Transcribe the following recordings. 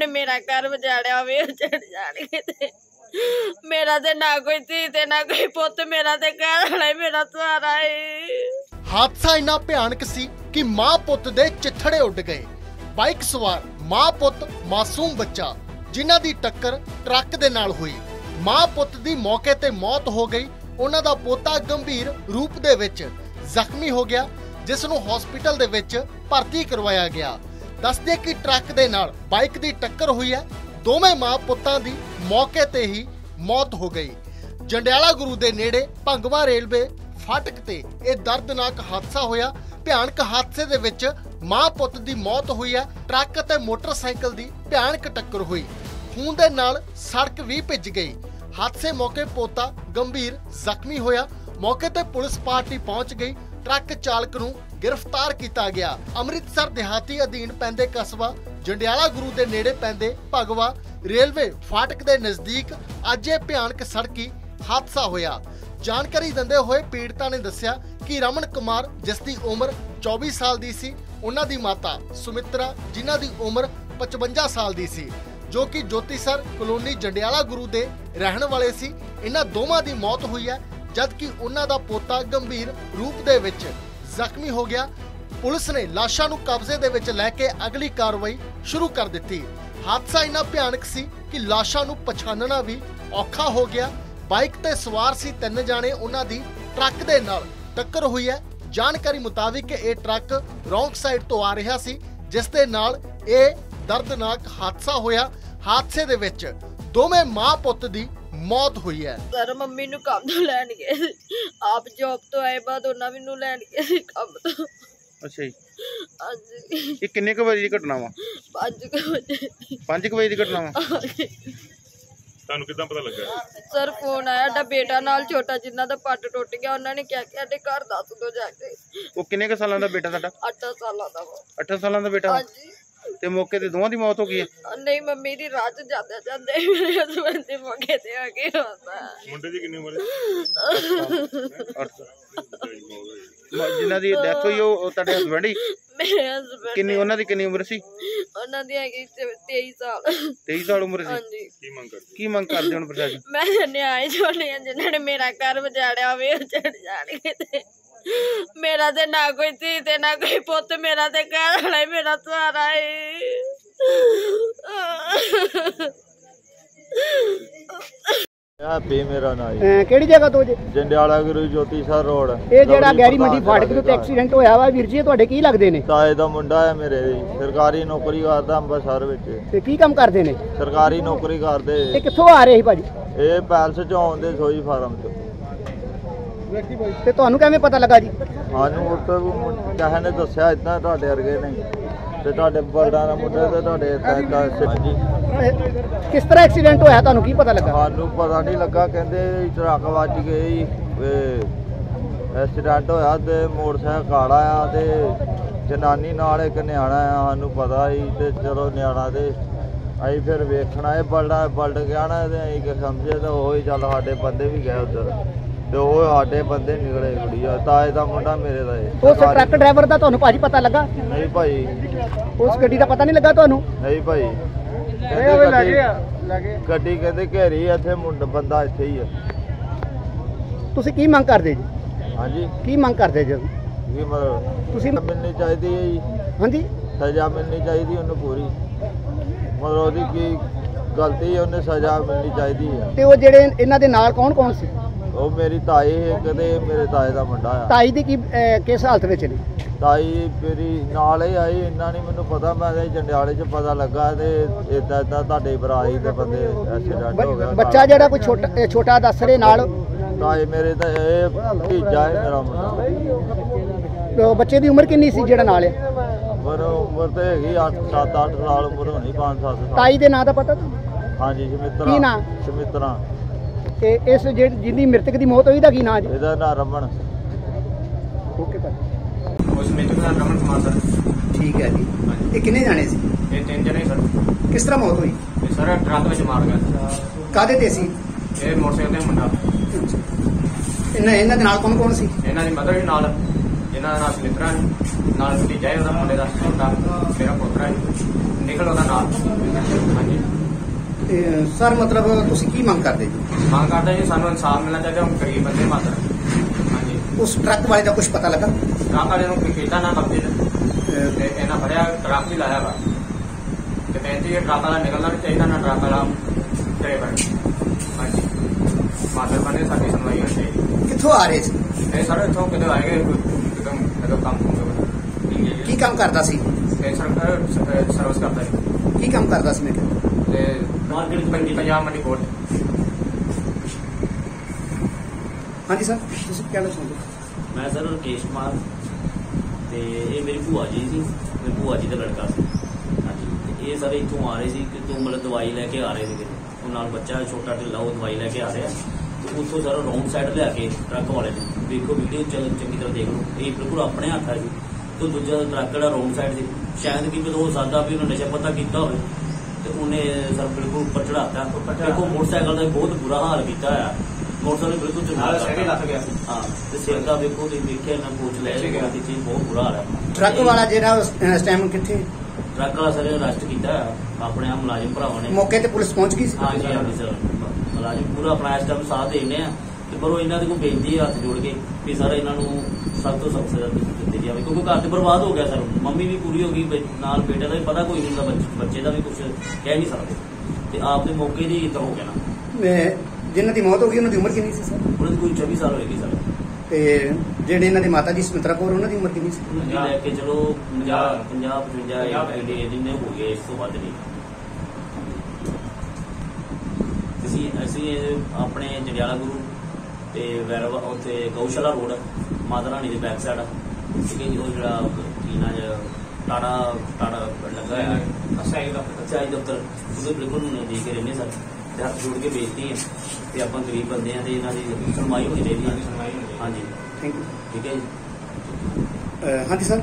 ਨੇ ਮੇਰਾ ਘਰ ਵਜਾੜਿਆ ਵੇ ਚੜ ਜਾਣਗੇ ਤੇ। ਮੇਰਾ ਤੇ ਨਾ ਕੋਈ ਧੀ ਤੇ ਨਾ ਕੋਈ ਪੁੱਤ, ਮੇਰਾ ਤੇ ਘਰ ਵਾਲਾ ਹੀ ਮੇਰਾ ਸਹਾਰਾ ਏ। ਹਾਦਸਾ ਇੰਨਾ ਭਿਆਨਕ ਸੀ ਕਿ ਮਾਂ ਪੁੱਤ ਦੇ ਚਿੱਥੜੇ ਉੱਡ ਗਏ। ਬਾਈਕ ਸਵਾਰ, ਮਾਂ ਪੁੱਤ, ਮਾਸੂਮ ਬੱਚਾ, ਜਿਨ੍ਹਾਂ ਦੀ ਟੱਕਰ ਟਰੱਕ ਦੇ ਨਾਲ ਹੋਈ। ਮਾਂ ਪੁੱਤ ਦੀ ਮੌਕੇ ਤੇ ਮੌਤ ਹੋ ਗਈ। ਉਹਨਾਂ ਦਾ ਪੋਤਾ ਗੰਭੀਰ ਰੂਪ ਦੇ ਵਿੱਚ ਜ਼ਖਮੀ ਹੋ ਗਿਆ, ਜਿਸ ਨੂੰ ਹਸਪੀਟਲ ਦੇ ਵਿੱਚ ਭਰਤੀ ਕਰਵਾਇਆ ਗਿਆ। ਦੱਸਦੇ ਕਿ ਟਰੱਕ ਦੇ ਨਾਲ ਬਾਈਕ ਦੀ ਟੱਕਰ ਹੋਈ ਹੈ। ਦੋਵੇਂ ਮਾਂ ਪੁੱਤਾਂ ਦੀ ਮੌਕੇ ਤੇ ਹੀ ਮੌਤ ਹੋ ਗਈ। ਜੰਡਿਆਲਾ ਗੁਰੂ ਦੇ ਨੇੜੇ ਭੰਗਵਾ ਰੇਲਵੇ ਫਾਟਕ ਤੇ ਇਹ ਦਰਦਨਾਕ ਹਾਦਸਾ ਹੋਇਆ। ਭਿਆਨਕ ਹਾਦਸੇ ਦੇ ਵਿੱਚ ਮਾਂ ਪੁੱਤ ਦੀ ਮੌਤ ਹੋਈ ਹੈ। ਟਰੱਕ ਅਤੇ ਮੋਟਰਸਾਈਕਲ ਦੀ ਭਿਆਨਕ ਟੱਕਰ ਹੋਈ। ਖੂਨ ਦੇ ਨਾਲ ਸੜਕ ਵੀ ਭਿੱਜ ਗਈ। ਹਾਦਸੇ ਮੌਕੇ ਪੋਤਾ ਗੰਭੀਰ ਜ਼ਖਮੀ ਹੋਇਆ। ਮੌਕੇ ਤੇ ਪੁਲਿਸ ਪਾਰਟੀ ਪਹੁੰਚ ਗਈ। ਟਰੱਕ ਚਾਲਕ ਨੂੰ ਗ੍ਰਿਫਤਾਰ ਕੀਤਾ ਗਿਆ। ਅੰਮ੍ਰਿਤਸਰ ਦਿਹਾਤੀ ਅਧੀਨ ਪੈਂਦੇ ਕਸਬਾ, ਜੰਡਿਆਲਾ ਗੁਰੂ ਦੇ ਨੇੜੇ ਪੈਂਦੇ ਭਗਵਾ ਰੇਲਵੇ ਫਾਟਕ ਦੇ ਨਜ਼ਦੀਕ ਅੱਜ ਇਹ ਭਿਆਨਕ ਸੜਕੀ ਹਾਦਸਾ ਹੋਇਆ। ਜਾਣਕਾਰੀ ਦਿੰਦੇ ਹੋਏ ਪੀੜਤਾ ਨੇ ਦੱਸਿਆ ਕਿ ਰਮਨ ਕੁਮਾਰ, ਜਿਸ ਦੀ ਉਮਰ 24 ਸਾਲ ਦੀ ਸੀ, ਉਹਨਾਂ ਦੀ ਮਾਤਾ ਸੁਮਿਤਰਾ, ਜਿਨ੍ਹਾਂ ਦੀ ਉਮਰ 55 ਸਾਲ ਦੀ ਸੀ, ਜੋ ਕਿ ਜੋਤੀ ਸਰ ਕਲੋਨੀ ਜੰਡਿਆਲਾ ਗੁਰੂ ਦੇ ਰਹਿਣ ਵਾਲੇ ਸੀ। ਇਹਨਾਂ ਦੋਵਾਂ ਦੀ ਮੌਤ ਹੋਈ ਹੈ, ਜਦਕਿ ਉਹਨਾਂ ਦਾ ਪੋਤਾ ਗੰਭੀਰ ਰੂਪ ਦੇ ਵਿੱਚ ਜ਼ਖਮੀ ਹੋ ਗਿਆ। ਪੁਲਿਸ ਨੇ ਲਾਸ਼ਾਂ ਨੂੰ ਕਬਜ਼ੇ ਦੇ ਵਿੱਚ ਲੈ ਕੇ ਅਗਲੀ ਕਾਰਵਾਈ ਸ਼ੁਰੂ ਕਰ ਦਿੱਤੀ। ਹਾਦਸਾ ਇੰਨਾ ਭਿਆਨਕ ਸੀ ਕਿ ਲਾਸ਼ਾਂ ਨੂੰ ਪਛਾਣਨਾ ਵੀ ਔਖਾ ਹੋ ਗਿਆ। ਬਾਈਕ ਤੇ ਸਵਾਰ ਸੀ ਤਿੰਨ ਜਾਣੇ, ਉਹਨਾਂ ਦੀ ਟਰੱਕ ਦੇ ਨਾਲ ਟੱਕਰ ਹੋਈ ਹੈ। ਜਾਣਕਾਰੀ ਮੁਤਾਬਿਕ ਇਹ ਟਰੱਕ ਰੌਂਗ ਸਾਈਡ ਤੋਂ ਆ ਰਿਹਾ ਸੀ, ਜਿਸ ਦੇ ਨਾਲ ਇਹ ਦਰਦਨਾਕ ਹਾਦਸਾ ਹੋਇਆ। ਹਾਦਸੇ ਦੇ ਵਿੱਚ ਦੋਵੇਂ ਮਾਂ ਪੁੱਤ ਦੀ ਮੌਤ ਹੋਈ ਹੈ। ਸਰ ਮੰਮੀ ਨੂੰ ਕੰਮ ਤੋਂ ਲੈਣ ਗਏ। ਆਪ ਜੌਬ ਤੋਂ ਆਏ ਬਾਅਦ ਉਹਨਾਂ ਮੈਨੂੰ ਲੈਣ ਗਏ ਸੀ ਕੰਮ ਤੋਂ। ਅੱਛਾ ਜੀ। ਹਾਂਜੀ ਇਹ ਕਿੰਨੇ ਕੁ ਵਜੇ ਦੀ ਘਟਨਾ ਵਾ? ਪੰਜ ਕੁ ਵਜੇ 5 ਵਜੇ ਦੀ ਘਟਨਾ ਵਾ? ਤੁਹਾਨੂੰ ਕਿਦਾਂ ਪਤਾ ਲੱਗਾ? ਸਰ ਫੋਨ ਆਇਆ ਸਾਡਾ ਬੇਟਾ ਨਾਲ ਛੋਟਾ ਜਿੰਨਾ ਦਾ ਪੱਟ ਟੁੱਟ ਗਿਆ ਉਹਨਾਂ ਨੇ ਕਿਹਾ ਕਿ ਸਾਡੇ ਘਰ ਦੱਸ ਦੋ ਜਾ ਕੇ। ਉਹ ਕਿੰਨੇ ਕੁ ਸਾਲਾਂ ਦਾ ਬੇਟਾ ਤੁਹਾਡਾ? 8 ਸਾਲਾਂ ਦਾ ਵਾ। 8 ਸਾਲਾਂ ਦਾ ਬੇਟਾ? ਹਾਂਜੀ। ਤੇ ਮੌਕੇ ਤੇ ਦੋਵਾਂ ਦੀ ਮੌਤ ਹੋ ਗਈ ਹੈ? ਨਹੀਂ ਮੰਮੀ ਦੀ ਰਾਤ ਜਾਂਦੇ ਜਾਂਦੇ ਮੇਰੇ ਹਸਬੰਦ ਦੇ ਮੌਕੇ ਤੇ ਆ ਕੇ ਹੁੰਦਾ ਮੁੰਡੇ ਦੀ ਕਿੰਨੀ ਉਮਰ ਹੈ? ਅੱਠ ਮ- ਜਿਨ੍ਹਾਂ ਦੀ ਡੈਥ ਹੋਈ ਉਹ ਉਹ ਤੁਹਾਡੇ ਹਸਬੰਡ ਹੀ? ਮੇਰੇ ਹਸਬੰਦ ਕਿੰਨੀ ਉਹਨਾਂ ਦੀ ਕਿੰਨੀ ਉਮਰ ਸੀ? ਉਹਨਾਂ ਦੀ ਹੈਗੀ 23 ਸਾਲ। 23 ਸਾਲ ਉਮਰ ਸੀ? ਹਾਂਜੀ। ਕੀ ਮੰਗ ਕਰਦੇ? ਕੀ ਮੰਗ ਕਰਦੇ ਹੁਣ ਪ੍ਰਸ਼ਾਸਨ? ਮੈਂ ਨਿਆਏ ਛੋਲੇ ਜਿਨ੍ਹਾਂ ਨੇ ਮੇਰਾ ਘਰ ਵਜਾੜਿਆ ਵੇ ਉਹ ਚੜ ਜਾਣਗੇ ਤੇ। ਮੇਰਾ ਤੇ ਨਾ ਕੋਈ ਧੀ ਤੇ ਨਾ ਕੋਈ ਪੁੱਤ ਮੇਰਾ ਤੇ ਘਰ ਵਾਲਾ ਹੀ ਮੇਰਾ ਸਹਾਰਾ ਏ। ਹੈਪੀ ਮੇਰਾ ਨਾਂ ਜੀ ਅਹ ਕਿਹੜੀ ਜਗ੍ਹਾ ਤੋਂ ਜੇ? Jandiala Guru Jotisar road. ਇਹ ਜਿਹੜਾ ਗੈਰੀ ਮੰਡੀ ਫਾਟਕ ਦੇ ਉੱਤੇ ਐਕਸੀਡੈਂਟ ਹੋਇਆ ਵਾ ਵੀਰ ਜੀ ਇਹ ਤੁਹਾਡੇ ਕੀ ਲੱਗਦੇ ਨੇ? ਤਾਏ ਦਾ ਮੁੰਡਾ ਹੈ ਮੇਰੇ ਜੀ ਸਰਕਾਰੀ ਨੌਕਰੀ ਕਰਦਾ ਅੰਮ੍ਰਿਤਸਰ ਵਿੱਚ। ਤੇ ਕੀ ਕੰਮ ਕਰਦੇ ਨੇ? ਸਰਕਾਰੀ ਨੌਕਰੀ ਇਹ ਕਰਦੇ ਕਿੱਥੋਂ ਆ ਰਹੇ ਸੀ ਭਾਜੀ? ਇਹ ਪੈਲਸ ਚ ਆਉਂਦੇ ਸੋਈ ਫਾਰਮ ਚ ਤੇ ਤੁਹਾਨੂੰ ਕਿਵੇਂ ਪਤਾ ਲੱਗਾ ਜੀ? ਸਾਨੂੰ ਉੱਤੇ ਕਿਸੇ ਨੇ ਦੱਸਿਆ ਇਦਾਂ ਤੁਹਾਡੇ ਵਰਗੇ ਨੇ। ਤੇ ਤੁਹਾਡੇ ਬਰਡਾਂ ਦਾ ਮੁੰਡੇ ਤੇ ਤੁਹਾਡੇ ਏਦਾਂ ਏਦਾਂ ਹਾਂਜੀ। ਇਹ ਕਿਸ ਤਰ੍ਹਾਂ ਐਕਸੀਡੈਂਟ ਹੋਇਆ? ਤੁਹਾਨੂੰ ਕੀ ਪਤਾ ਲੱਗਾ? ਸਾਨੂੰ ਪਤਾ ਨਹੀਂ ਲੱਗਾ। ਕਹਿੰਦੇ ਟਰੱਕ ਵੱਜ ਗਈ ਐਕਸੀਡੈਂਟ ਹੋਇਆ ਤੇ ਮੋਟਰਸਾਈਕਲ ਕਾਲਾ ਆ ਤੇ ਜਨਾਨੀ ਨਾਲ ਇੱਕ ਨਿਆਣਾ ਆ ਸਾਨੂੰ ਪਤਾ ਸੀ ਤੇ ਚਲੋ ਨਿਆਣਾ ਤੇ ਅਸੀਂ ਫਿਰ ਵੇਖਣਾ। ਇਹ ਬਲਡਾ ਬਲਡ ਗਿਆ ਨਾ ਤੇ ਅਸੀਂ ਕਿ ਸਮਝੇ ਤਾਂ ਉਹ ਹੀ ਚੱਲ ਸਾਡੇ ਬੰਦੇ ਵੀ ਗਏ ਉਧਰ। ਤੇ ਉਹ ਸਾਡੇ ਬੰਦੇ ਨਿਕਲੇ ਕੁੜੀਆ ਤਾਏ ਦਾ ਮੁੰਡਾ ਮੇਰੇ ਦਾ ਇਹ ਉਸ ਟਰੱਕ ਡਰਾਈਵਰ ਦਾ ਤੁਹਾਨੂੰ ਭਾਜੀ ਪਤਾ ਲੱਗਾ? ਨਹੀਂ ਭਾਈ। ਉਸ ਗੱਡੀ ਦਾ ਪਤਾ ਨਹੀਂ ਲੱਗਾ ਤੁਹਾਨੂੰ? ਨਹੀਂ ਭਾਈ। ਕਹਿੰਦੇ ਗੱਡੀ ਗੱਡੀ ਕਹਿੰਦੇ ਘੇਰੀ ਆ, ਇੱਥੇ ਮੁੰਡਾ ਬੰਦਾ ਇੱਥੇ ਹੀ ਆ। ਤੁਸੀਂ ਕੀ ਮੰਗ ਕਰਦੇ ਜੀ? ਹਾਂਜੀ। ਕੀ ਮੰਗ ਕਰਦੇ ਜੀ? ਕੀ ਮਤਲਬ? ਤੁਸੀਂ ਮਿਲਣੀ ਚਾਹੀਦੀ ਹੈ ਜੀ। ਹਾਂਜੀ। ਸਜ਼ਾ ਮਿਲਣੀ ਚਾਹੀਦੀ ਉਹਨੂੰ ਪੂਰੀ। ਮਤਲਬ ਉਹਦੀ ਕੀ ਗਲਤੀ ਹੈ ਉਹਨੇ ਸਜ਼ਾ ਮਿਲਣੀ ਚਾਹੀਦੀ ਹੈ। ਤੇ ਉਹ ਜਿਹੜੇ ਇਹਨਾਂ ਦੇ ਨਾਲ ਕੌਣ ਕੌਣ ਸੀ? ਉਹ ਮੇਰੀ ਤਾਈ ਹੈ ਕਦੇ ਮੇਰੇ ਤਾਏ ਦਾ ਮੁੰਡਾ ਆ। ਤਾਈ ਦੀ ਕੀ ਅਹ, ਕਿਸ ਹਾਲਤ ਵਿੱਚ ਨੇ? ਤਾਈ ਮੇਰੀ ਨਾਲ ਹੀ ਆਈ ਇੰਨਾ ਨਹੀਂ ਮੈਨੂੰ ਪਤਾ ਮੈਂ ਤੇ ਜੰਡਿਆਲੇ 'ਚ ਪਤਾ ਲੱਗਾ ਤੇ ਇਦਾਂ ਇਦਾਂ ਤੁਹਾਡੇ ਬਰਾਈ ਦੇ ਬੰਦੇ ਐਕਸੀਡੈਂਟ ਹੋ ਗਿਆ ਬ- ਬੱਚਾ ਜਿਹੜਾ ਕੋਈ ਛੋਟਾ ਅਹ, ਛੋਟਾ ਦੱਸ ਰਹੇ ਨਾਲ? ਤਾਏ ਮੇਰੇ ਤਾਂ ਇਹ ਭਤੀਜਾ ਹੈ ਮੇਰਾ ਮੁੰਡਾ। ਉਹ ਬੱਚੇ ਦੀ ਉਮਰ ਕਿੰਨੀ ਸੀ ਜਿਹੜਾ ਨਾਲ ਹੈ? ਪਰ ਉਮਰ ਤੇ ਹੈਗੀ 8 7 8 ਸਾਲ ਉਮਰ ਹੋਣੀ 5 7 ਸਾਲ। ਤਾਈ ਦੇ ਨਾਂ ਦਾ ਪਤਾ ਤੁਹਾਨੂੰ? ਹਾਂਜੀ ਸ਼ਮਿਤਰਾ। ਕੀ ਨਾਂ? ਸ਼ਮਿਤਰਾ। ਤੇ ਇਸ ਜਿਹੜੀ ਜਿੰਨੀ ਮ੍ਰਿਤਕ ਦੀ ਮੌਤ ਹੋਈ ਦਾ ਕੀ ਨਾਂ ਜੀ? ਇਹਦਾ ਨਾਂ ਰਮਨ। ਓਕੇ ਉਸ ਮਿੰਟ ਦਾ ਰਮਨ ਕੁਮਾਰ ਸਰ ਠੀਕ ਹੈ ਜੀ। ਇਹ ਕਿੰਨੇ ਜਾਣੇ ਸੀ? ਇਹ ਤਿੰਨ ਜਣੇ ਸਰ ਕਿਸ ਤਰ੍ਹਾਂ ਮੌਤ ਹੋਈ? ਇਹ ਸਰ ਟਰੱਕ ਵਿੱਚ ਮਾਰ ਗਿਆ ਕਾਦੇ ਤੇ ਸੀ? ਇਹ ਮੋਟਰਸਾਈਕਲ ਤੇ ਮੁੰਡਾ। ਇਹਨਾਂ ਇਹਨਾਂ ਦੇ ਨਾਲ ਕੌਣ ਕੌਣ ਸੀ? ਇਹਨਾਂ ਦੀ ਮਦਰ ਵੀ ਨਾਲ। ਇਹਨਾਂ ਦਾ ਨਾਮ ਸੁਮਿਤਰਾ ਹੈ। ਨਾਲ ਭਤੀਜਾ ਹੈ ਉਹਦਾ ਮੁੰਡੇ ਦਾ ਛੋਟਾ ਮੇਰਾ ਪੋਤਰਾ ਹੈ ਨਿਕਲ ਉਹਦਾ ਨਾਲ। ਸਰ ਮਤਲਬ ਤੁਸੀਂ ਕੀ ਮੰਗ ਕਰਦੇ ਜੀ? ਮੰਗ ਕਰਦੇ ਜੀ ਸਾਨੂੰ ਇਨਸਾਫ ਮਿਲਣਾ ਚਾਹੀਦਾ ਹੁਣ ਗਰੀਬ ਬੰਦੇ ਮਾਤਰ ਹਾਂਜੀ। ਉਸ ਟਰੱਕ ਵਾਲੇ ਦਾ ਕੁਝ ਪਤਾ ਲੱਗਾ? ਟਰੱਕ ਵਾਲੇ ਨੂੰ ਕੋਈ ਕੀਤਾ ਨਾ ਕਬਜ਼ੇ ਤੇ ਇਹਨਾਂ ਫੜਿਆ ਟਰੱਕ ਵੀ ਲਾਇਆ ਵਾ। ਤੇ ਬੇਨਤੀ ਹੈ ਟਰੱਕ ਵਾਲਾ ਨਿਕਲਣਾ ਨਹੀਂ ਚਾਹੀਦਾ ਨਾ ਟਰੱਕ ਵਾਲਾ ਡਰਾਈਵਰ ਹਾਂਜੀ। ਮਾਤਰ ਬੰਦੇ ਸਾਡੀ ਸੁਣਵਾਈ ਹੋਣੀ ਚਾਹੀਦੀ। ਕਿੱਥੋਂ ਆ ਰਹੇ ਸੀ ਇਹ ਸਾਰੇ ਇੱਥੋਂ ਕਿਤੇ ਆਏਗੇ ਇੱਕਦਮ ਜਦੋਂ ਕੰਮ ਹੋਊਗਾ ਕੀ ਕੰਮ ਕਰਦਾ ਸੀ? ਇਹ ਸਰਕਾਰ ਸਰਵਿਸ ਕਰਦਾ ਹੈ ਕੀ ਕੰਮ ਕਰਦਾ ਸੀ ਮੈਂ ਤੇ ਮਾਰਕੀਟ ਪੰਜੀ ਪੰਜਾਬ ਮੰਡੀ ਕੋਟ ਹਾਂਜੀ ਸਰ ਤੁਸੀਂ ਕੀ ਕਹਿਣਾ ਚਾਹੁੰਦੇ ਹੋ? ਮੈਂ ਸਰ ਰਕੇਸ਼ ਕੁਮਾਰ ਤੇ ਇਹ ਮੇਰੀ ਭੂਆ ਜੀ ਸੀ ਮੇਰੀ ਭੂਆ ਜੀ ਦਾ ਲੜਕਾ ਸੀ। ਹਾਂਜੀ ਤੇ ਇਹ ਸਾਰੇ ਇੱਥੋਂ ਆ ਰਹੇ ਸੀ ਕਿ ਤੋਂ ਮਤਲਬ ਦਵਾਈ ਲੈ ਕੇ ਆ ਰਹੇ ਸੀਗੇ। ਉਹ ਨਾਲ ਬੱਚਾ ਛੋਟਾ ਢਿੱਲਾ ਉਹ ਦਵਾਈ ਲੈ ਕੇ ਆ ਰਿਹਾ। ਤੇ ਉੱਥੋਂ ਸਾਰਾ ਰੌਂਗ ਸਾਈਡ ਲਿਆ ਕੇ ਟਰੱਕ ਵਾਲੇ ਨੇ। ਵੇਖੋ ਵੀਡੀਓ ਚੰਗੀ ਤਰ੍ਹਾਂ ਦੇਖ ਲਓ। ਇਹ ਬਿਲਕੁਲ ਆਪਣੇ ਹੱਥ ਆ ਜੀ ਤੇ ਦੂਜਾ ਟਰੱਕ ਜਿਹੜਾ ਰੌਂਗ ਸਾਈਡ ਸੀ ਸ਼ਾਇਦ ਕਿ ਕਦੋਂ ਹੋ ਸਕਦਾ ਵੀ ਉਹਨੇ ਨਸ਼ਾ ਪਤਾ ਕੀਤਾ ਹੋਵੇ ਤੇ ਉਹਨੇ ਸਰ ਬਿਲਕੁਲ ਉੱਪਰ ਚੜਾਤਾ ਦੇਖੋ ਮੋਟਰਸਾਈਕਲ ਦਾ ਬਹੁਤ ਬੁਰਾ ਹਾਲ ਕੀਤਾ ਆ ਮੋਟਰਸਾਈਕਲ ਬਿਲਕੁਲ ਲੱਥ ਗਿਆ ਹਾਂ ਤੇ ਸਿਰ ਦਾ ਵੇਖੋ ਤੁਸੀਂ ਦੇਖਿਆ ਨਾ ਕੋਚ ਲੈ ਹੈ। ਗਿਆ। ਚੀਜ਼ ਬਹੁਤ ਬੁਰਾ ਹਾਲ ਹੈ। ਟਰੱਕ ਵਾਲਾ ਜਿਹੜਾ ਉਸ ਟਾਈਮ ਕਿੱਥੇ? ਟਰੱਕ ਵਾਲਾ ਸਰ ਅਰੈਸਟ ਕੀਤਾ ਹੈ, ਆਪਣੇ ਆ ਮੁਲਾਜ਼ਮ ਭਰਾਵਾਂ ਨੇ। ਮੌਕੇ ਤੇ ਪੁਲਿਸ ਪਹੁੰਚ ਗਈ ਸੀ? ਹਾਂਜੀ ਹਾਂਜੀ ਸਰ। ਮੁਲਾਜ਼ਮ ਪੂਰਾ ਆਪਣਾ ਇਸ ਟਾਈਮ ਸਾਥ ਦੇਣੇ ਆ ਤੇ ਪਰ ਉਹ ਇਹਨਾਂ ਦੇ ਕੋਲ ਬੇਨਤੀ ਹੱਥ ਜੋੜ ਕੇ ਵੀ ਸਰ ਇਹਨਾਂ ਨੂੰ ਸਭ ਤੋਂ ਸਖਤ ਸਜ਼ਾ ਦਿੱਤੀ ਜਾਵੇ। ਕਿਉਂਕਿ ਘਰ ਤੇ ਬਰਬਾਦ ਹੋ ਗਿਆ ਸਰ। ਮੰਮੀ ਵੀ ਪੂਰੀ ਹੋ ਗਈ ਨਾਲ ਬੇਟੇ ਦਾ ਵੀ ਪਤਾ ਕੋਈ ਨਹੀਂ ਹੁੰਦਾ ਬੱਚ- ਦਾ ਵੀ ਕੁਝ ਕਹਿ ਨਹੀਂ ਸਕਦੇ। ਤੇ ਆਪ ਦੇ ਮੌਕੇ ਦੀ ਤਾਂ ਹੋ ਗਿਆ ਨਾ। ਅਹ, ਜਿਨ੍ਹਾਂ ਦੀ ਮੌਤ ਹੋ ਗਈ ਉਹਨਾਂ ਦੀ ਉਮਰ ਕਿੰਨੀ ਸੀ ਸਰ? ਉਹਨਾਂ ਦੀ ਕੋਈ 24 ਸਾਲ ਹੋਏਗੀ ਸਰ। ਤੇ ਜਿਹੜੇ ਇਹਨਾਂ ਦੇ ਮਾਤਾ ਜੀ ਸਮਿਤਰਾ ਕੌਰ ਉਹਨਾਂ ਦੀ ਉਮਰ ਕਿੰਨੀ ਸੀ? ਉਹਨਾਂ ਦੀ ਲੈ ਕੇ ਚਲੋ 50 50 55 ਇਹਦੇ ਜਿੰਨੇ ਹੋ ਗਏ ਇਸ ਤੋਂ ਵੱਧ ਨਹੀਂ। ਅਸੀਂ ਅਸੀਂ ਆਪਣੇ ਜੰਡਿਆਲਾ ਗੁਰੂ ਤੇ ਵੈਰਵ ਉੱਥੇ ਗਊਸ਼ਾਲਾ ਰੋਡ ਮਾਤਾ ਰਾਣੀ ਦੇ ਬੈਕ ਸਾਈਡ ਠੀਕ ਹੈ ਜੀ ਉਹ ਜਿਹੜਾ ਕੀ ਨਾ ਟਾੜਾ ਟਾੜਾ ਲੱਗਾ ਹੈ ਅਸਾਈ ਦਾ ਚਾਹੀ ਦਫ਼ਤਰ। ਉਹਦੇ ਬਿਲਕੁਲ ਨਜ਼ਦੀਕ ਹੀ ਰਹਿੰਦੇ ਸਰ। ਤੇ ਹੱਥ ਜੋੜ ਕੇ ਬੇਨਤੀ ਹੈ। ਤੇ ਆਪਾਂ ਗਰੀਬ ਬੰਦੇ ਆ ਤੇ ਇਹਨਾਂ ਦੀ ਸੁਣਵਾਈ ਹੋਣੀ ਚਾਹੀਦੀ ਹੈ। ਹਾਂਜੀ ਥੈਂਕ ਯੂ ਠੀਕ ਹੈ ਜੀ। ਹਾਂਜੀ ਸਰ।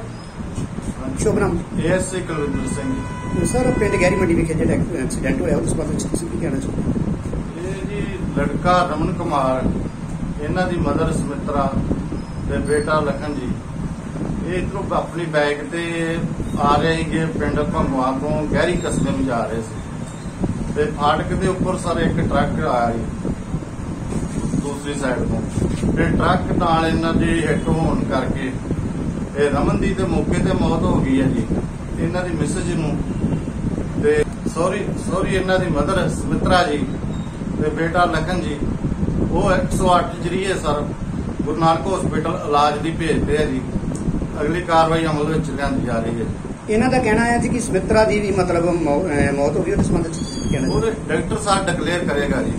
ਸ਼ੁਭ ਨਾਮ। ਐਸਏ ਕੁਲਵਿੰਦਰ ਸਿੰਘ। ਸਰ ਪਿੰਡ ਗੈਰੀ ਮੰਡੀ ਵਿਖੇ ਜਿਹੜਾ ਐਕਸੀਡੈਂਟ ਹੋਇਆ ਉਸ ਬਾਰੇ ਤੁਸੀਂ ਕੀ ਕਹਿਣਾ ਚਾਹੁੰਦੇ ਹੋ? ਇਹ ਜੀ ਲੜਕਾ ਰਮਨ ਕੁਮਾਰ। ਇਹਨਾਂ ਦੀ ਮਦਰ ਸੁਮਿਤਰਾ ਤੇ ਬੇਟਾ ਲਖਨ ਜੀ, ਇਹ ਇੱਧਰੋਂ ਆਪਣੀ ਬਾਈਕ ਤੇ ਆ ਰਹੇ ਸੀਗੇ ਪਿੰਡ ਭੰਗਵਾ ਤੋਂ ਗਹਿਰੀ ਕਸਬੇ ਨੂੰ ਜਾ ਰਹੇ ਸੀ। ਤੇ ਫਾਟਕ ਦੇ ਉੱਪਰ ਸਰ ਇੱਕ ਟਰੱਕ ਆਇਆ ਜੀ, ਦੂਸਰੀ ਸਾਈਡ ਤੋਂ। ਤੇ ਟਰੱਕ ਨਾਲ ਇਹਨਾਂ ਦੀ ਹਿੱਟ ਹੋਣ ਕਰਕੇ ਇਹ ਰਮਨ ਦੀ ਤੇ ਮੌਕੇ ਤੇ ਮੌਤ ਹੋ ਗਈ ਹੈ ਜੀ, ਇਹਨਾਂ ਦੀ ਮਿਸਜ ਨੂੰ। ਤੇ ਸੌਰੀ ਸੌਰੀ ਇਹਨਾਂ ਦੀ ਮਦਰ ਸੁਮਿਤਰਾ ਜੀ ਤੇ ਬੇਟਾ ਲਖਨ ਜੀ ਉਹ 108 ਜਰੀਏ ਸਰ ਗੁਰੂ ਨਾਨਕ ਹਸਪੀਟਲ ਇਲਾਜ ਦੀ ਭੇਜਦੇ ਆ ਜੀ। ਅਗਲੀ ਕਾਰਵਾਈ ਅਮਲ ਵਿੱਚ ਲਿਆਂਦੀ ਜਾ ਰਹੀ ਹੈ। ਇਹਨਾਂ ਦਾ ਕਹਿਣਾ ਹੈ ਜੀ ਕਿ ਸਮਿਤਰਾ ਦੀ ਵੀ ਮਤਲਬ ਮੌ- ਅਹ, ਮੌਤ ਹੋ ਗਈ ਉਹਦੇ ਸੰਬੰਧ ਵਿੱਚ ਕੀ ਕਹਿਣਾ ਉਹਦੇ ਡਾਕਟਰ ਸਾਹਿਬ ਡਿਕਲੇਅਰ ਕਰੇਗਾ ਜੀ।